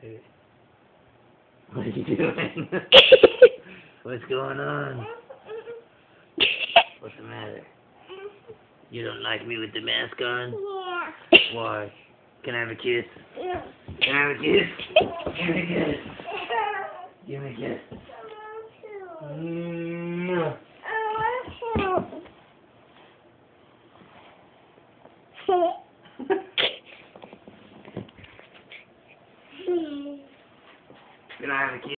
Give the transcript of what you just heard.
Hey. What are you doing? What's going on? What's the matter? You don't like me with the mask on? Yeah. Why? Can I have a kiss? Yeah. Can I have a kiss? Give me a kiss. Give me a kiss. I want to. I want to. and I had a kid.